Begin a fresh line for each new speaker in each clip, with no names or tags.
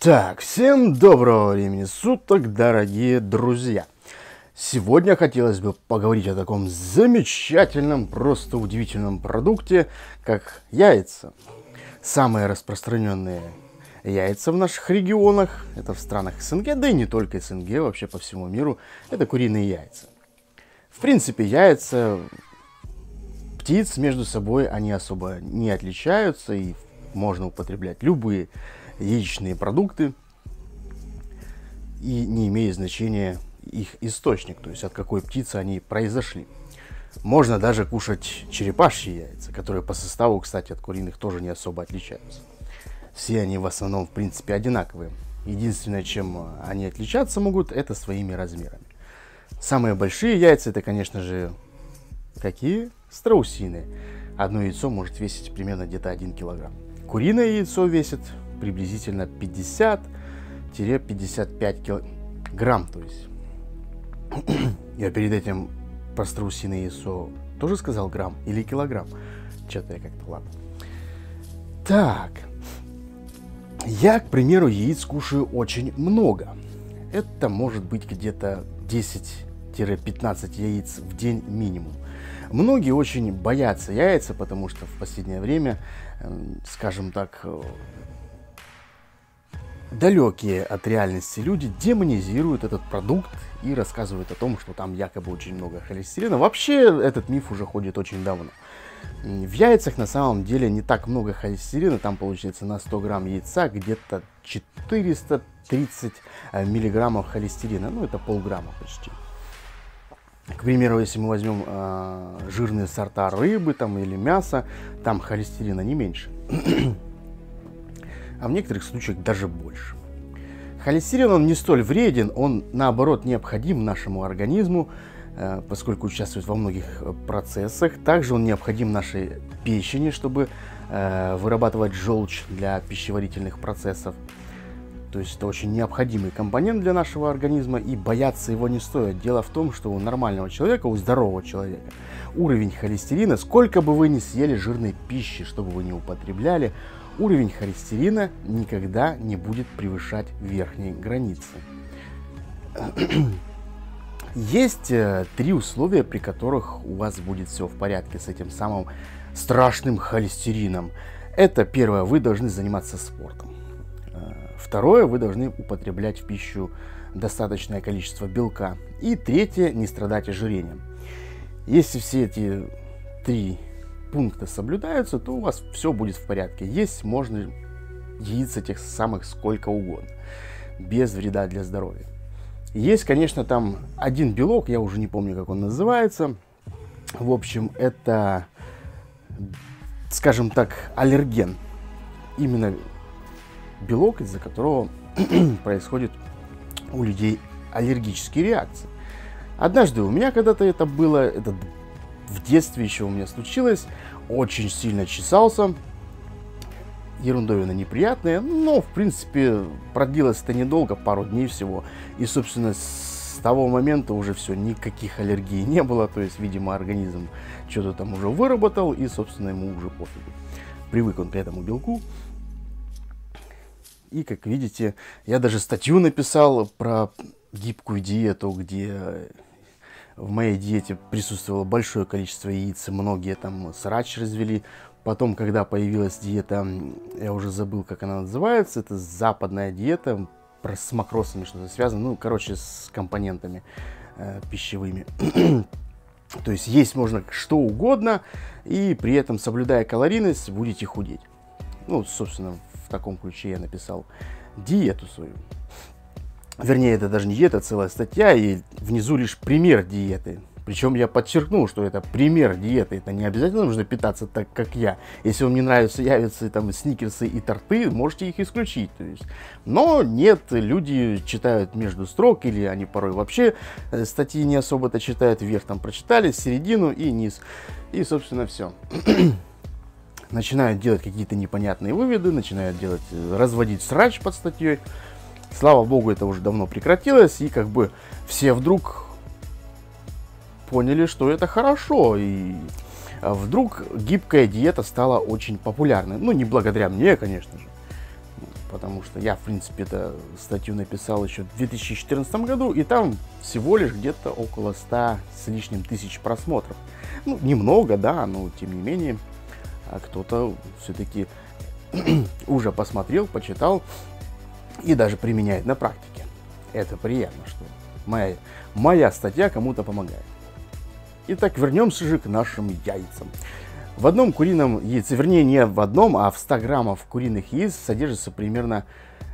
Так, всем доброго времени суток, дорогие друзья. Сегодня хотелось бы поговорить о таком замечательном, просто удивительном продукте, как яйца. Самые распространенные яйца в наших регионах, это в странах СНГ, да и не только СНГ, вообще по всему миру, это куриные яйца. В принципе, яйца птиц между собой, они особо не отличаются, и можно употреблять любые яичные продукты, и не имеет значения их источник, то есть от какой птицы они произошли. Можно даже кушать черепашьи яйца, которые по составу, кстати, от куриных тоже не особо отличаются. Все они в основном, в принципе, одинаковые. Единственное, чем они отличаться могут, это своими размерами. Самые большие яйца, это, конечно же, какие? Страусиные. Одно яйцо может весить примерно где-то 1 килограмм. Куриное яйцо весит приблизительно 50-55 килограмм. То есть я перед этим про страусиное яйцо тоже сказал грамм или килограмм. Что-то я как-то ладно. Так. Я, к примеру, яиц кушаю очень много. Это может быть где-то 10-15 яиц в день минимум. Многие очень боятся яйца, потому что в последнее время, эм, скажем так, э, далекие от реальности люди демонизируют этот продукт и рассказывают о том, что там якобы очень много холестерина. Вообще этот миф уже ходит очень давно. В яйцах на самом деле не так много холестерина, там получается на 100 грамм яйца где-то 430 э, миллиграммов холестерина, ну это полграмма почти. К примеру, если мы возьмем э, жирные сорта рыбы там, или мяса, там холестерина не меньше а в некоторых случаях даже больше. Холестерин он не столь вреден, он наоборот необходим нашему организму, э, поскольку участвует во многих э, процессах. Также он необходим нашей печени, чтобы э, вырабатывать желчь для пищеварительных процессов. То есть это очень необходимый компонент для нашего организма, и бояться его не стоит. Дело в том, что у нормального человека, у здорового человека, уровень холестерина, сколько бы вы ни съели жирной пищи, что бы вы ни употребляли, уровень холестерина никогда не будет превышать верхней границы. Есть э, три условия, при которых у вас будет все в порядке с этим самым страшным холестерином. Это первое, вы должны заниматься спортом. Э, второе, вы должны употреблять в пищу достаточное количество белка. И третье, не страдать ожирением. Если все эти три пункты соблюдаются, то у вас все будет в порядке. Есть можно яиц этих самых сколько угодно, без вреда для здоровья. Есть, конечно, там один белок, я уже не помню, как он называется. В общем, это, скажем так, аллерген. Именно белок, из-за которого происходит у людей аллергические реакции. Однажды у меня когда-то это было, это в детстве еще у меня случилось. Очень сильно чесался. Ерундовина неприятная, но, в принципе, продлилось это недолго, пару дней всего. И, собственно, с того момента уже все, никаких аллергий не было. То есть, видимо, организм что-то там уже выработал, и, собственно, ему уже пофигу. Привык он к этому белку. И, как видите, я даже статью написал про гибкую диету, где в моей диете присутствовало большое количество яиц, многие там срач развели. Потом, когда появилась диета, я уже забыл, как она называется, это западная диета, с макросами что-то связано, ну, короче, с компонентами э, пищевыми. То есть есть можно что угодно, и при этом, соблюдая калорийность, будете худеть. Ну, собственно, в таком ключе я написал диету свою. Вернее, это даже не диета, целая статья, и внизу лишь пример диеты. Причем я подчеркнул, что это пример диеты. Это не обязательно нужно питаться так, как я. Если вам не нравятся яйца, там, сникерсы и торты, можете их исключить. То есть. Но нет, люди читают между строк, или они порой вообще э, статьи не особо-то читают вверх, там прочитали, середину и низ. И, собственно, все. начинают делать какие-то непонятные выводы, начинают делать, э, разводить срач под статьей. Слава богу, это уже давно прекратилось, и как бы все вдруг поняли, что это хорошо, и вдруг гибкая диета стала очень популярной. Ну, не благодаря мне, конечно же. потому что я, в принципе, эту статью написал еще в 2014 году, и там всего лишь где-то около 100 с лишним тысяч просмотров. Ну, немного, да, но тем не менее, а кто-то все-таки уже посмотрел, почитал и даже применяет на практике. Это приятно, что моя, моя статья кому-то помогает. Итак, вернемся же к нашим яйцам. В одном курином яйце, вернее не в одном, а в 100 граммов куриных яиц содержится примерно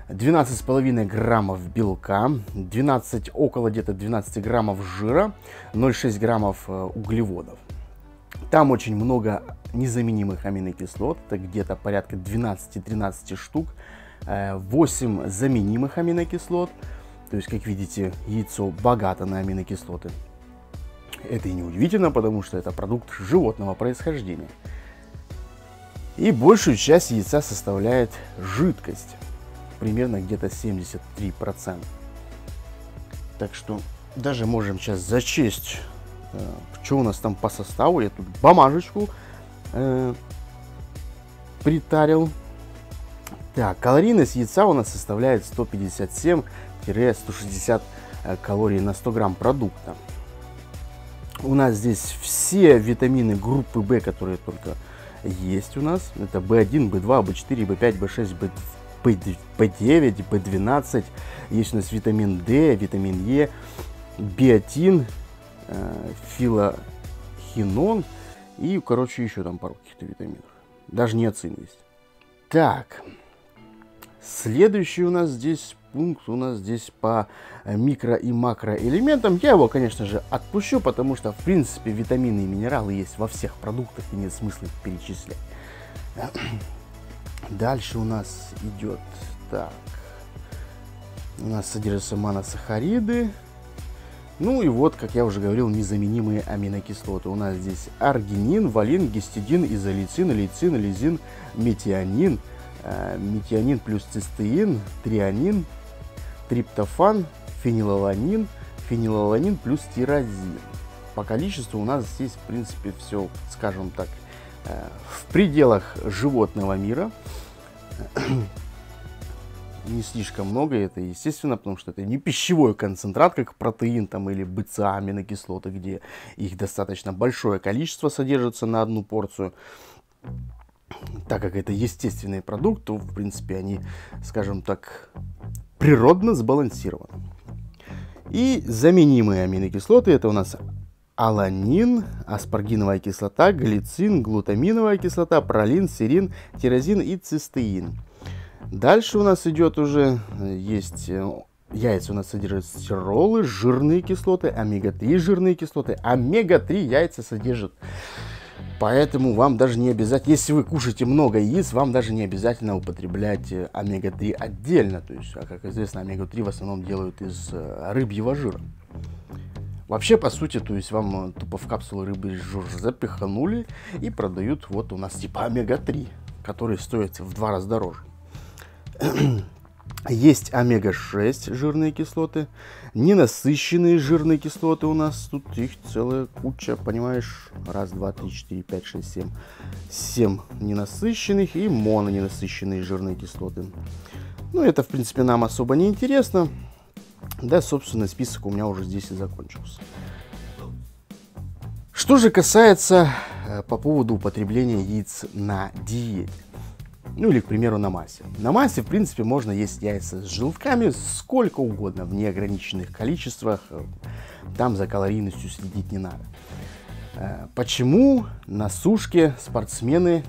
12,5 граммов белка, 12, около где-то 12 граммов жира, 0,6 граммов э, углеводов. Там очень много незаменимых аминокислот, это где-то порядка 12-13 штук, 8 э, заменимых аминокислот, то есть, как видите, яйцо богато на аминокислоты. Это и не удивительно, потому что это продукт животного происхождения. И большую часть яйца составляет жидкость, примерно где-то 73%. Так что даже можем сейчас зачесть, э, что у нас там по составу. Я тут бумажечку э, притарил. Так, калорийность яйца у нас составляет 157-160 э, калорий на 100 грамм продукта. У нас здесь все витамины группы В, которые только есть у нас. Это В1, В2, В4, В5, В6, В9, В12. Есть у нас витамин D, витамин Е, биотин, э, филохинон и, короче, еще там пару каких-то витаминов. Даже неоцин есть. Так, следующий у нас здесь пункт у нас здесь по э, микро и макроэлементам. Я его, конечно же, отпущу, потому что, в принципе, витамины и минералы есть во всех продуктах, и нет смысла их перечислять. Дальше у нас идет, так, у нас содержатся моносахариды, ну и вот, как я уже говорил, незаменимые аминокислоты. У нас здесь аргинин, валин, гистидин, изолицин, лейцин, лизин, метионин, метионин плюс цистеин, трианин, триптофан, фенилаланин, фенилаланин плюс тирозин. По количеству у нас здесь, в принципе, все, скажем так, э, в пределах животного мира. Не слишком много, это естественно, потому что это не пищевой концентрат, как протеин там, или БЦА, аминокислоты, где их достаточно большое количество содержится на одну порцию так как это естественный продукт, то, в принципе, они, скажем так, природно сбалансированы. И заменимые аминокислоты это у нас аланин, аспаргиновая кислота, глицин, глутаминовая кислота, пролин, серин, тирозин и цистеин. Дальше у нас идет уже, э, есть э, яйца у нас содержат стиролы, жирные кислоты, омега-3 жирные кислоты. Омега-3 яйца содержат Поэтому вам даже не обязательно, если вы кушаете много яиц, вам даже не обязательно употреблять э, омега-3 отдельно. То есть, а как известно, омега-3 в основном делают из э, рыбьего жира. Вообще, по сути, то есть вам э, тупо в капсулы рыбы жир запиханули и продают вот у нас типа омега-3, который стоит в два раза дороже. Есть омега-6 жирные кислоты, ненасыщенные жирные кислоты у нас, тут их целая куча, понимаешь, раз, два, три, четыре, пять, шесть, семь, семь ненасыщенных и мононенасыщенные жирные кислоты. Ну, это, в принципе, нам особо не интересно, да, собственно, список у меня уже здесь и закончился. Что же касается э, по поводу употребления яиц на диете. Ну или, к примеру, на массе. На массе, в принципе, можно есть яйца с желтками сколько угодно, в неограниченных количествах. Там за калорийностью следить не надо. Э, почему на сушке спортсмены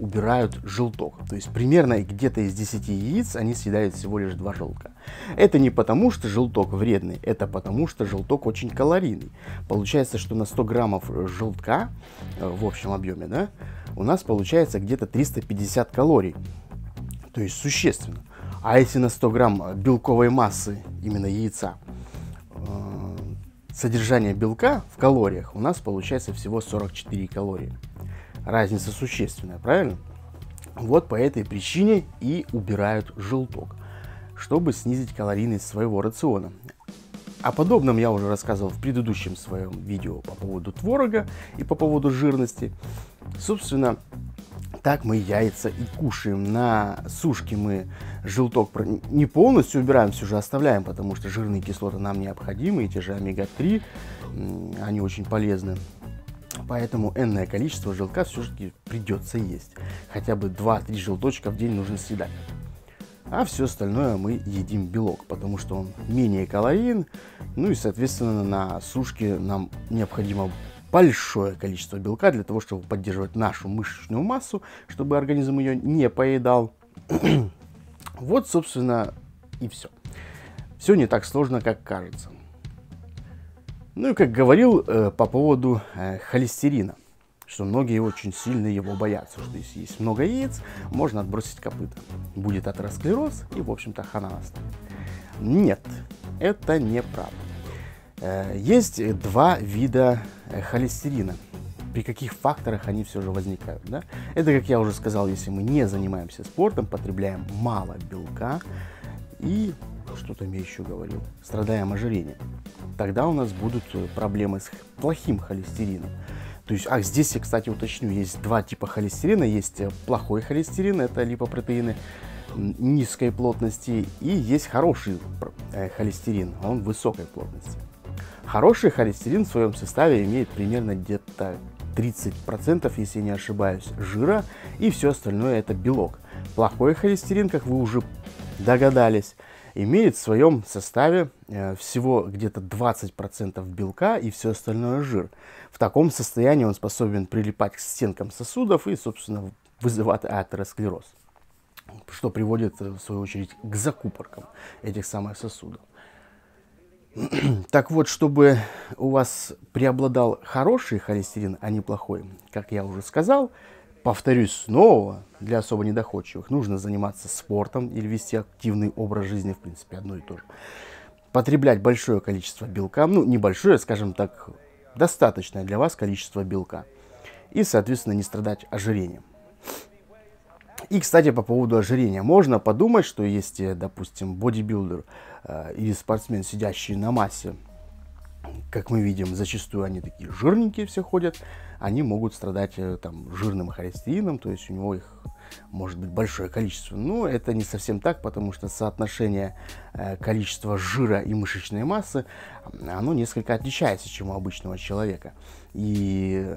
убирают желток. То есть примерно где-то из 10 яиц они съедают всего лишь 2 желтка. Это не потому, что желток вредный, это потому, что желток очень калорийный. Получается, что на 100 граммов желтка э, в общем объеме, да, у нас получается где-то 350 калорий. То есть существенно. А если на 100 грамм белковой массы именно яйца, э, содержание белка в калориях у нас получается всего 44 калории. Разница существенная, правильно? Вот по этой причине и убирают желток, чтобы снизить калорийность своего рациона. О подобном я уже рассказывал в предыдущем своем видео по поводу творога и по поводу жирности. Собственно, так мы яйца и кушаем. На сушке мы желток не полностью убираем, все же оставляем, потому что жирные кислоты нам необходимы, и те же омега-3, они очень полезны. Поэтому энное количество желтка все-таки придется есть. Хотя бы 2-3 желточка в день нужно съедать. А все остальное мы едим белок, потому что он менее калорийен. Ну и, соответственно, на сушке нам необходимо большое количество белка для того, чтобы поддерживать нашу мышечную массу, чтобы организм ее не поедал. вот, собственно, и все. Все не так сложно, как кажется. Ну и как говорил э, по поводу э, холестерина, что многие очень сильно его боятся, что если есть много яиц, можно отбросить копыта. Будет атеросклероз и, в общем-то, хана настанет. Нет, это неправда. Э, есть два вида э, холестерина. При каких факторах они все же возникают? Да? Это, как я уже сказал, если мы не занимаемся спортом, потребляем мало белка и что там я еще говорил, страдаем ожирением, тогда у нас будут э, проблемы с плохим холестерином. То есть, а здесь я, кстати, уточню, есть два типа холестерина. Есть плохой холестерин, это липопротеины низкой плотности, и есть хороший холестерин, он высокой плотности. Хороший холестерин в своем составе имеет примерно где-то 30%, если не ошибаюсь, жира, и все остальное это белок. Плохой холестерин, как вы уже догадались, имеет в своем составе э, всего где-то 20% белка и все остальное жир. В таком состоянии он способен прилипать к стенкам сосудов и, собственно, вызывать атеросклероз, что приводит, в свою очередь, к закупоркам этих самых сосудов. Так вот, чтобы у вас преобладал хороший холестерин, а не плохой, как я уже сказал, повторюсь снова, для особо недоходчивых, нужно заниматься спортом или вести активный образ жизни, в принципе, одно и то же. Потреблять большое количество белка, ну, небольшое, скажем так, достаточное для вас количество белка. И, соответственно, не страдать ожирением. И, кстати, по поводу ожирения. Можно подумать, что если, допустим, бодибилдер э, или спортсмен, сидящий на массе, как мы видим, зачастую они такие жирненькие все ходят, они могут страдать э, там, жирным холестерином, то есть у него их может быть большое количество. Но это не совсем так, потому что соотношение э, количества жира и мышечной массы, оно несколько отличается, чем у обычного человека. И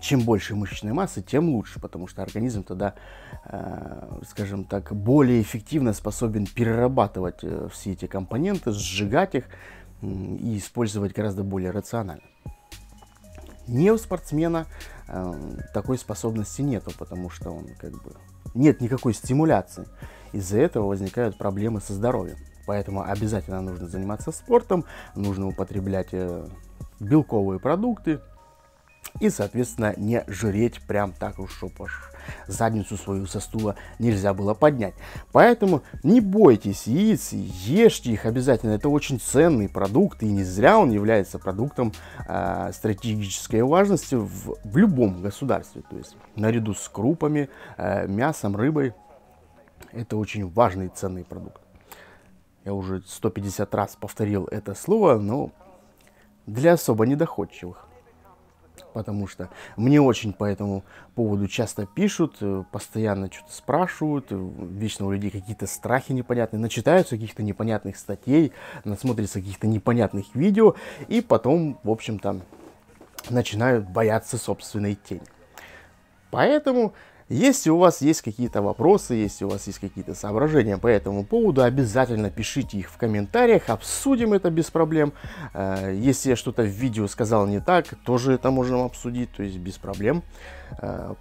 чем больше мышечной массы, тем лучше, потому что организм тогда, э, скажем так, более эффективно способен перерабатывать э, все эти компоненты, сжигать их и использовать гораздо более рационально. Не у спортсмена э, такой способности нету, потому что он как бы нет никакой стимуляции. Из-за этого возникают проблемы со здоровьем. Поэтому обязательно нужно заниматься спортом, нужно употреблять э, белковые продукты, и, соответственно, не жреть прям так уж, чтобы аж задницу свою со стула нельзя было поднять. Поэтому не бойтесь яиц, ешьте их обязательно. Это очень ценный продукт, и не зря он является продуктом э, стратегической важности в, в любом государстве. То есть наряду с крупами, э, мясом, рыбой. Это очень важный ценный продукт. Я уже 150 раз повторил это слово, но для особо недоходчивых потому что мне очень по этому поводу часто пишут, э, постоянно что-то спрашивают, э, вечно у людей какие-то страхи непонятные, начитаются каких-то непонятных статей, насмотрятся каких-то непонятных видео, и потом, в общем-то, начинают бояться собственной тени. Поэтому если у вас есть какие-то вопросы, если у вас есть какие-то соображения по этому поводу, обязательно пишите их в комментариях, обсудим это без проблем. Э, если я что-то в видео сказал не так, тоже это можем обсудить, то есть без проблем. Э,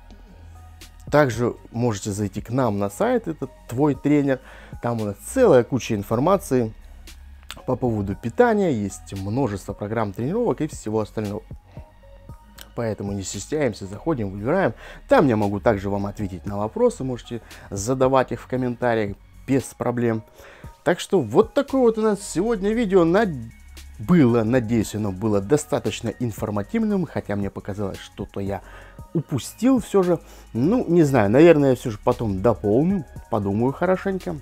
также можете зайти к нам на сайт, это твой тренер. Там у нас целая куча информации по поводу питания, есть множество программ тренировок и всего остального. Поэтому не стесняемся, заходим, выбираем. Там я могу также вам ответить на вопросы, можете задавать их в комментариях без проблем. Так что вот такое вот у нас сегодня видео на... было. Надеюсь, оно было достаточно информативным, хотя мне показалось, что-то я упустил все же. Ну, не знаю, наверное, я все же потом дополню, подумаю хорошенько.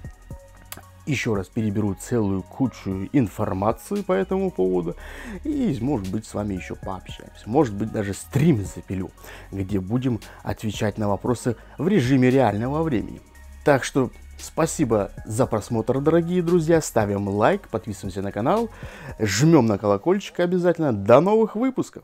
Еще раз переберу целую кучу информации по этому поводу и, может быть, с вами еще пообщаемся. Может быть, даже стрим запилю, где будем отвечать на вопросы в режиме реального времени. Так что спасибо за просмотр, дорогие друзья. Ставим лайк, подписываемся на канал, жмем на колокольчик обязательно. До новых выпусков!